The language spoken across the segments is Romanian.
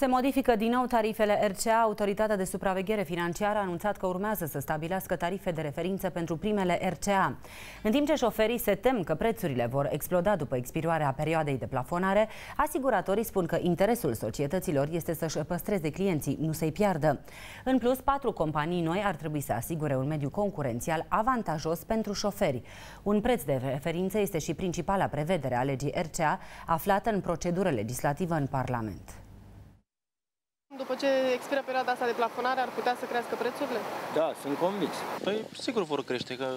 Se modifică din nou tarifele RCA. Autoritatea de supraveghere financiară a anunțat că urmează să stabilească tarife de referință pentru primele RCA. În timp ce șoferii se tem că prețurile vor exploda după expirarea perioadei de plafonare, asiguratorii spun că interesul societăților este să-și păstreze clienții, nu să-i piardă. În plus, patru companii noi ar trebui să asigure un mediu concurențial avantajos pentru șoferi. Un preț de referință este și principala prevedere a legii RCA aflată în procedură legislativă în Parlament. După ce expiră perioada asta de plafonare, ar putea să crească prețurile? Da, sunt convins. Păi sigur vor crește, că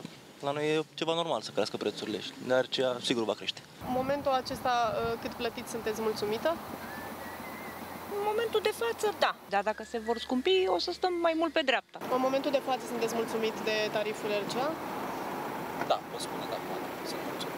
la noi e ceva normal să crească prețurile, dar ceea sigur va crește. În momentul acesta, uh, cât plătiți, sunteți mulțumită? În momentul de față, da. Dar dacă se vor scumpi, o să stăm mai mult pe dreapta. În momentul de față, sunteți mulțumit de tariful RCA? Da, pot spune da, sunt mulțumit.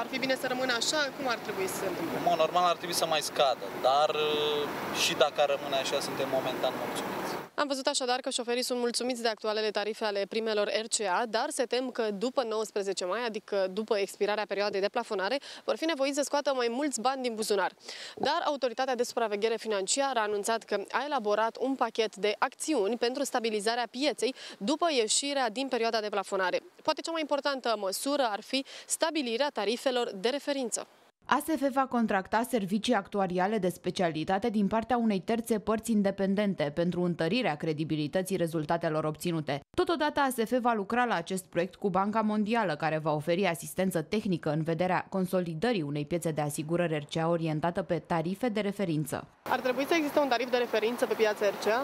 Ar fi bine să rămână așa? Cum ar trebui să se întâmple? În mod normal ar trebui să mai scadă, dar uh, și dacă ar rămâne așa, suntem momentan mulțumiți. Am văzut așadar că șoferii sunt mulțumiți de actualele tarife ale primelor RCA, dar se tem că după 19 mai, adică după expirarea perioadei de plafonare, vor fi nevoiți să scoată mai mulți bani din buzunar. Dar Autoritatea de Supraveghere Financiară a anunțat că a elaborat un pachet de acțiuni pentru stabilizarea pieței după ieșirea din perioada de plafonare. Poate cea mai importantă măsură ar fi stabilirea tarifelor de referință. ASF va contracta servicii actuariale de specialitate din partea unei terțe părți independente pentru întărirea credibilității rezultatelor obținute. Totodată ASF va lucra la acest proiect cu Banca Mondială, care va oferi asistență tehnică în vederea consolidării unei piețe de asigurări RCA orientată pe tarife de referință. Ar trebui să existe un tarif de referință pe piața RCA?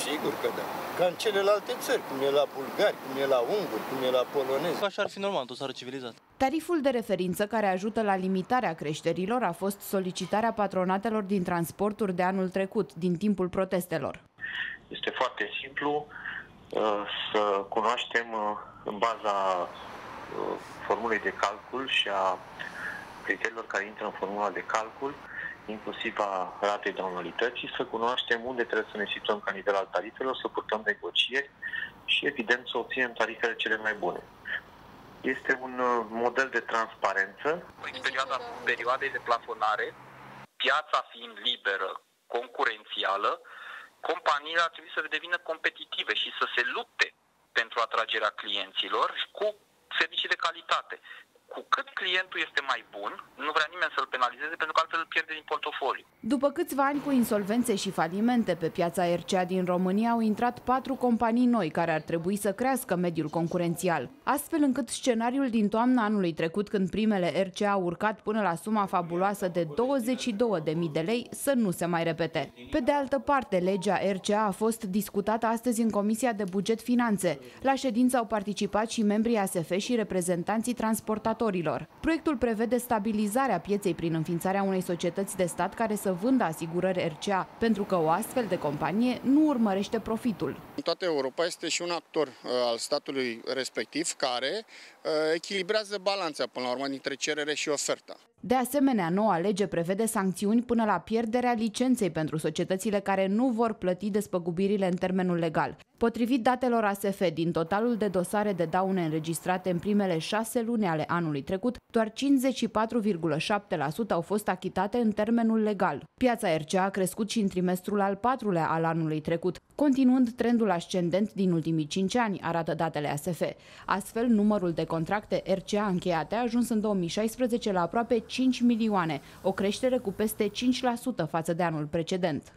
Sigur că da. Ca în celelalte țări, cum e la bulgari, cum e la unguri, cum e la polonezi. Așa ar fi normal, tot țară civilizată. Tariful de referință care ajută la limitarea creșterilor a fost solicitarea patronatelor din transporturi de anul trecut, din timpul protestelor. Este foarte simplu uh, să cunoaștem uh, în baza uh, formulei de calcul și a criteriilor care intră în formula de calcul inclusiv a ratei de anualității, să cunoaștem unde trebuie să ne situăm ca nivel al tarifelor, să purtăm negocieri și, evident, să obținem tarifele cele mai bune. Este un uh, model de transparență. În perioada perioadei de plafonare, piața fiind liberă, concurențială, companiile ar trebui să devină competitive și să se lupte pentru atragerea clienților cu servicii de calitate cu cât clientul este mai bun, nu vrea nimeni să-l penalizeze pentru că altfel îl pierde din portofoliu. După câțiva ani cu insolvențe și falimente pe piața RCA din România au intrat patru companii noi care ar trebui să crească mediul concurențial, astfel încât scenariul din toamna anului trecut când primele RCA au urcat până la suma fabuloasă de 22.000 de lei să nu se mai repete. Pe de altă parte, legea RCA a fost discutată astăzi în Comisia de Buget Finanțe. La ședință au participat și membrii ASF și reprezentanții transportatorilor producătorilor. Proiectul prevede stabilizarea pieței prin înființarea unei societăți de stat care să vândă asigurări RCA, pentru că o astfel de companie nu urmărește profitul. În toată Europa este și un actor uh, al statului respectiv care uh, echilibrează balanța până la urmă dintre cerere și oferta. De asemenea, noua lege prevede sancțiuni până la pierderea licenței pentru societățile care nu vor plăti despăgubirile în termenul legal. Potrivit datelor ASF, din totalul de dosare de daune înregistrate în primele șase luni ale anului trecut, doar 54,7% au fost achitate în termenul legal. Piața RCA a crescut și în trimestrul al patrulea al anului trecut, continuând trendul ascendent din ultimii 5 ani, arată datele ASF. Astfel, numărul de contracte RCA încheiate a ajuns în 2016 la aproape 5 milioane, o creștere cu peste 5% față de anul precedent.